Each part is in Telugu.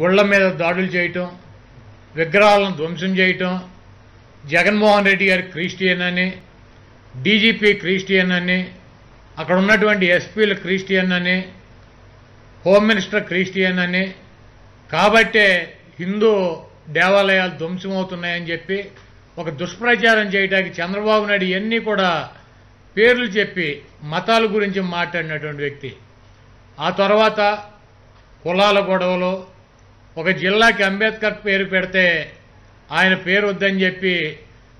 గుళ్ళ మీద దాడులు చేయటం విగ్రహాలను ధ్వంసం చేయటం జగన్మోహన్ రెడ్డి గారి క్రిస్టియన్ అని డీజీపీ క్రిస్టియన్ అని అక్కడ ఉన్నటువంటి ఎస్పీలు క్రిస్టియన్ అని హోమ్ మినిస్టర్ క్రిస్టియన్ అని కాబట్టే హిందూ దేవాలయాలు ధ్వంసమవుతున్నాయని చెప్పి ఒక దుష్ప్రచారం చేయడానికి చంద్రబాబు నాయుడు ఇవన్నీ కూడా పేర్లు చెప్పి మతాల గురించి మాట్లాడినటువంటి వ్యక్తి. ఆ తర్వాత కులాల గొడవలు ఒక జిల్లాకి అంబేద్కర్ పేరు పెడితే ఆయన పేరు వద్దని చెప్పి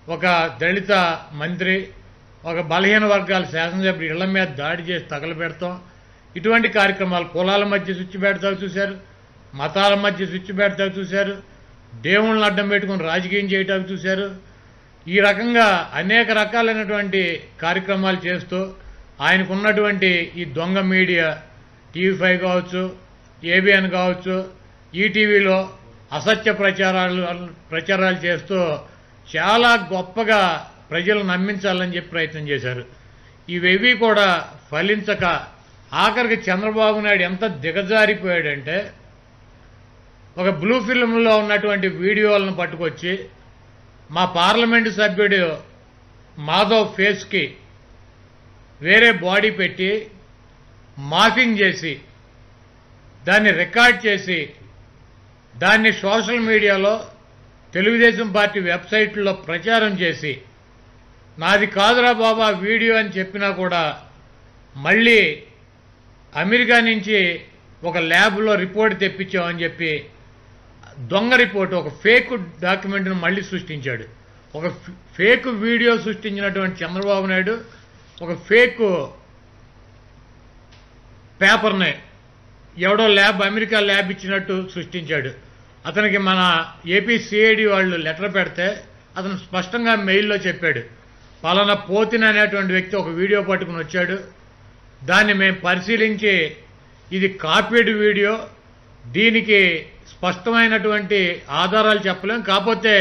ఒక దళిత మంత్రి ఒక బలహీన వర్గాల శాసనసభ్యుడు ఇళ్ళ మీద దాడి చేసి తగలబెడతాం ఇటువంటి కార్యక్రమాలు కులాల మధ్య స్విచ్ పెడతా చూశారు మతాల మధ్య స్విచ్ పెడతా చూశారు దేవుళ్ళని అడ్డం పెట్టుకుని రాజకీయం చేయటానికి చూశారు. ఈ రకంగా అనేక రకాలైనటువంటి కార్యక్రమాలు చేస్తూ ఆయనకున్నటువంటి ఈ దొంగ మీడియా టీవీ ఫైవ్ కావచ్చు ఏబిఎన్ కావచ్చు ఈటీవీలో అసత్య ప్రచారాలు ప్రచారాలు చేస్తూ చాలా గొప్పగా ప్రజలు నమ్మించాలని చెప్పి ప్రయత్నం చేశారు. ఇవేవి కూడా ఫలించక ఆఖరికి చంద్రబాబు నాయుడు ఎంత దిగజారిపోయాడంటే ఒక బ్లూ ఫిల్మ్లో ఉన్నటువంటి వీడియోలను పట్టుకొచ్చి మా పార్లమెంటు సభ్యుడు మాధవ్ ఫేస్కి వేరే బాడీ పెట్టి మాఫింగ్ చేసి దాన్ని రికార్డ్ చేసి దాన్ని సోషల్ మీడియాలో తెలుగుదేశం పార్టీ వెబ్సైట్లో ప్రచారం చేసి నాది కాదురా బాబా వీడియో అని చెప్పినా కూడా మళ్ళీ అమెరికా నుంచి ఒక ల్యాబ్లో రిపోర్ట్ తెప్పించామని చెప్పి దొంగ రిపోర్ట్ ఒక ఫేక్ డాక్యుమెంట్ను మళ్ళీ సృష్టించాడు. ఒక ఫేక్ వీడియో సృష్టించినటువంటి చంద్రబాబు నాయుడు ఒక ఫేక్ పేపర్ని ఎవడో ల్యాబ్ అమెరికా ల్యాబ్ ఇచ్చినట్టు సృష్టించాడు. అతనికి మన ఏపీ సిఐడి వాళ్ళు లెటర్ పెడితే అతను స్పష్టంగా మెయిల్లో చెప్పాడు. పలానా పోతిన అనేటువంటి వ్యక్తి ఒక వీడియో పట్టుకుని వచ్చాడు. దాన్ని మేము పరిశీలించి ఇది కాపీడ్ వీడియో దీనికి స్పష్టమైనటువంటి ఆధారాలు చెప్పలేం. కాకపోతే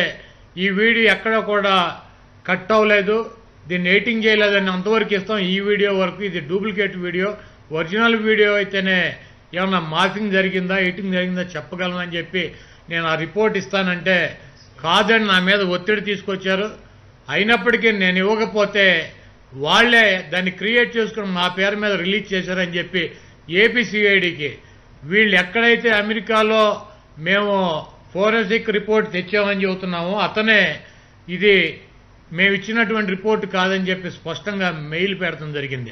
ఈ వీడియో ఎక్కడ కూడా కట్ అవ్వలేదు. దీన్ని ఎడిటింగ్ చేయలేదని అంతవరకు ఇస్తాం. ఈ వీడియో వరకు ఇది డూప్లికేట్ వీడియో. ఒరిజినల్ వీడియో అయితేనే ఏమన్నా మార్కింగ్ జరిగిందా ఎడిటింగ్ జరిగిందా చెప్పగలనని చెప్పి నేను ఆ రిపోర్ట్ ఇస్తానంటే కాదని నా మీద ఒత్తిడి తీసుకొచ్చారు. అయినప్పటికీ నేను ఇవ్వకపోతే వాళ్ళే దాన్ని క్రియేట్ చేసుకుని మా పేరు మీద రిలీజ్ చేశారని చెప్పి ఏపీసీఐడికి వీళ్ళు ఎక్కడైతే అమెరికాలో మేము ఫోరెన్సిక్ రిపోర్ట్ తెచ్చామని చెబుతున్నామో అతనే ఇది మేము ఇచ్చినటువంటి రిపోర్ట్ కాదని చెప్పి స్పష్టంగా మెయిల్ పెడతాం జరిగింది.